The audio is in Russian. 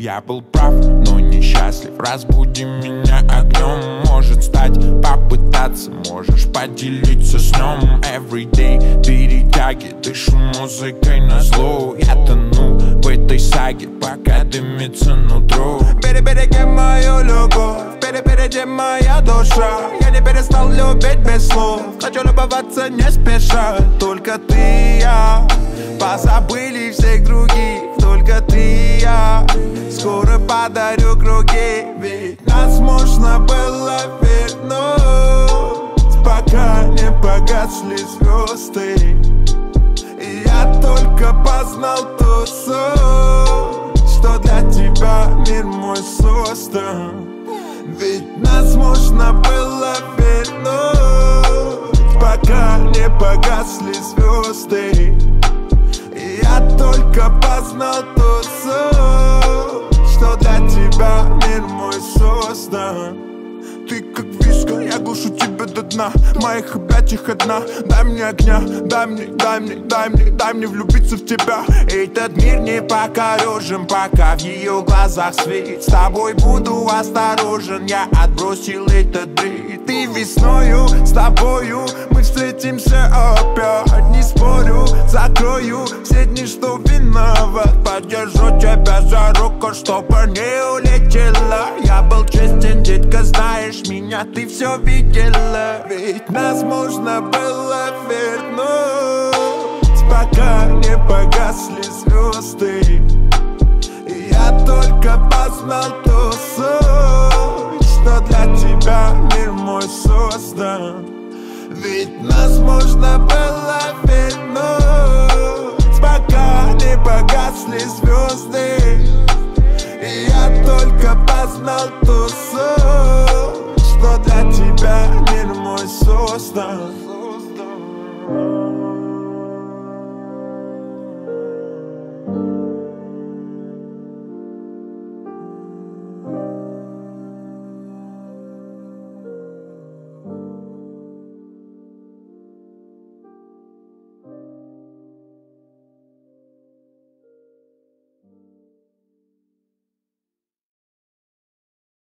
Я был прав, но несчастлив. Разбуди меня огнем Может стать, попытаться Можешь поделиться сном Everyday перетяги Дышу музыкой на зло. Я тону в этой саге Пока дымится нутро. Береги мою любовь? Перепереди моя душа? Я не перестал любить без слов. Хочу любоваться не спеша. Только ты и я Позабыли всех других Только ты и я. Скоро подарю круги Ведь нас можно было вернуть. Пока не погасли звезды И я только познал ту суть Что для тебя мир мой создан. Ведь нас можно было вернуть. Пока не погасли звезды я только познал ту суть Что для тебя мир мой создан. Ты как виска, я глушу тебя до дна. Моих объятиях одна. Дай мне огня, дай мне, дай мне, дай мне Дай мне влюбиться в тебя. Этот мир не покорежен Пока в ее глазах свет. С тобой буду осторожен Я отбросил этот бред Ты весною, с тобою Мы встретимся опять Подержу тебя за руку, чтобы не улетела. Я был честен, детка, знаешь меня Ты все видела. Ведь нас можно было вернуть. Пока не погасли звезды я только познал ту суть Что для тебя мир мой создан. Ведь нас можно было вернуть только познал то, Что для тебя мир мой создал